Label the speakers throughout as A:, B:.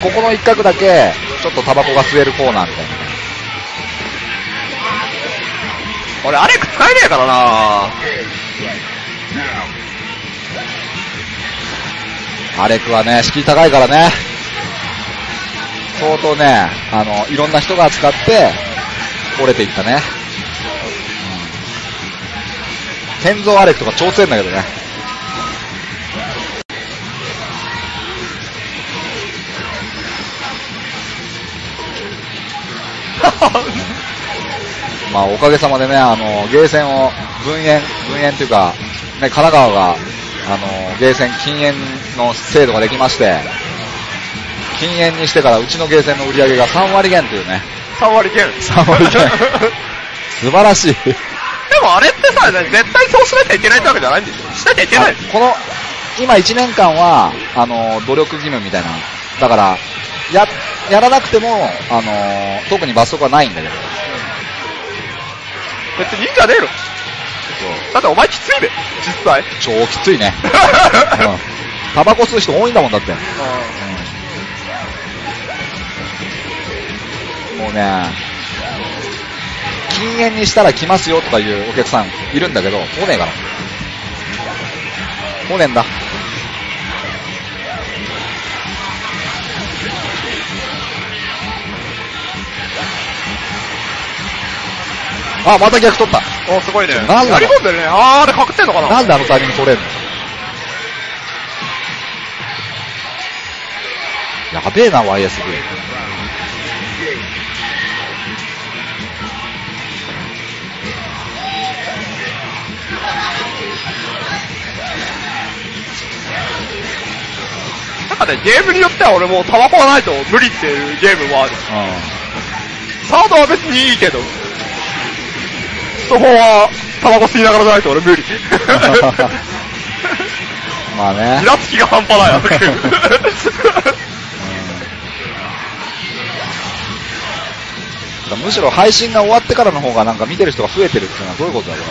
A: ここの一角だけ、ちょっとタバコが吸えるコーナーみたいな。
B: 俺、アレック使えねえからな
A: アレクはね、敷居高いからね。相当ね、あの、いろんな人が使って、折れていったね。うん、天蔵アレクとか超強いんだけどね。まあ、おかげさまでね、あの、ゲーセンを分煙、分煙というか、ね、神奈川が、あの、ゲーセン禁煙の制度ができまして、禁煙にしてからうちのゲーセンの売り上げが3割減というね。
B: 3割減。
A: 3割減。素晴らしい。
B: でもあれってさ、絶対そうしなきゃいけないってわけじゃないんでしょしなきゃいけない。
A: あこの、今1年間は、あの、努力義務みたいな。だから、や、やらなくても、あの、特に罰則はないんだけど。
B: 別にいいんじゃねえの？だってお前きついべ、実際。
A: 超きついね。うんタバコ吸う人多いんだもんだって。もうね、禁煙にしたら来ますよとかいうお客さんいるんだけど、来ねえから。来ねえんだ。あ、また逆取った。
B: おすごいね。
A: なんだろう
B: やり込んでるね。あー、あれ隠ってんのかな？
A: なんであのタイミング取れんの？やべえな、YSV。
B: なんかね、ゲームによっては俺もうタバコがないと無理っていうゲームもある。
A: う
B: サードは別にいいけど、そこはタバコ吸いながらじゃないと俺無理。
A: ん。まあね
B: イ。ラつきが半端ない、あのゲーム。
A: むしろ配信が終わってからの方がなんか見てる人が増えてるっていうのはどういうことだろう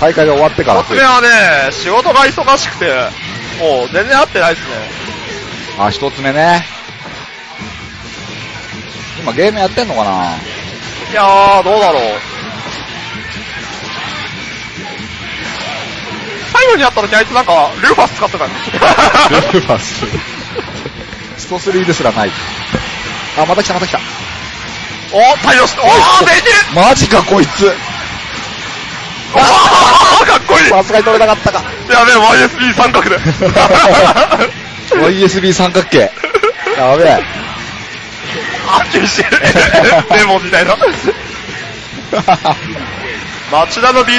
A: 大会が終わってから
B: 一つ目はね、仕事が忙しくて、もう全然会ってないですね。
A: あ、一つ目ね。今ゲームやってんのかな？い
B: やー、どうだろう。最後にやった時あいつなんか、ルーファス使ってたんです
A: ルーファス。スト3ですらない。あ、また来たまた来た。
B: お対応して、おー、できる
A: マジかこいつ。
B: おー、かっこいい
A: さすがに取れなかったか。
B: やべえ、YSB 三角で。
A: YSB 三角形。やべえ。
B: あ、厳しい。デモみたいな。町田の B